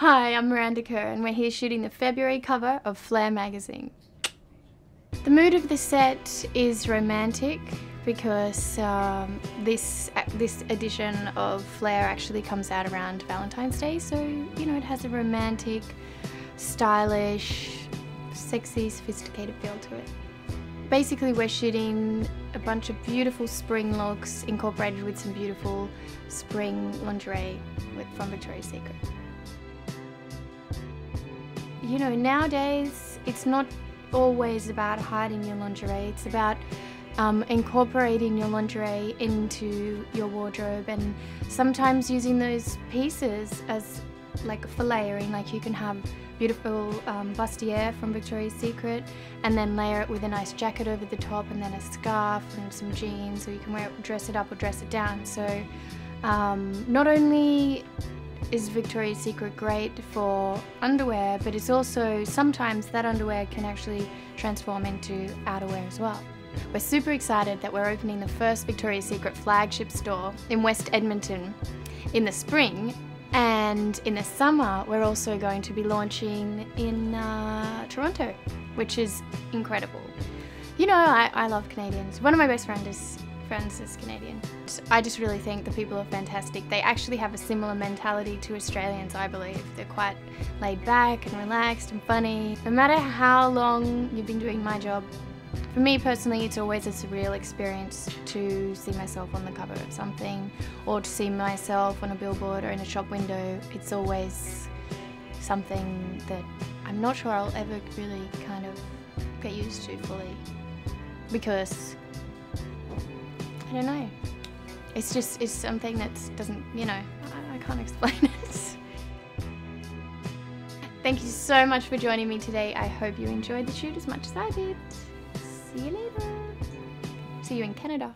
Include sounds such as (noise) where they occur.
Hi, I'm Miranda Kerr and we're here shooting the February cover of Flare magazine. The mood of the set is romantic because um, this this edition of Flare actually comes out around Valentine's Day so you know it has a romantic, stylish, sexy, sophisticated feel to it. Basically we're shooting a bunch of beautiful spring looks incorporated with some beautiful spring lingerie with, from Victoria's Secret you know, nowadays it's not always about hiding your lingerie, it's about um, incorporating your lingerie into your wardrobe and sometimes using those pieces as like for layering, like you can have beautiful um, bustier from Victoria's Secret and then layer it with a nice jacket over the top and then a scarf and some jeans or you can wear it, dress it up or dress it down. So um, not only is Victoria's Secret great for underwear, but it's also sometimes that underwear can actually transform into outerwear as well. We're super excited that we're opening the first Victoria's Secret flagship store in West Edmonton in the spring and in the summer we're also going to be launching in uh, Toronto, which is incredible. You know, I, I love Canadians. One of my best friends is friends is Canadian. I just really think the people are fantastic. They actually have a similar mentality to Australians, I believe. They're quite laid back and relaxed and funny. No matter how long you've been doing my job, for me personally, it's always a surreal experience to see myself on the cover of something or to see myself on a billboard or in a shop window. It's always something that I'm not sure I'll ever really kind of get used to fully because I don't know. It's just, it's something that doesn't, you know, I, I can't (laughs) explain it. Thank you so much for joining me today. I hope you enjoyed the shoot as much as I did. See you later. See you in Canada.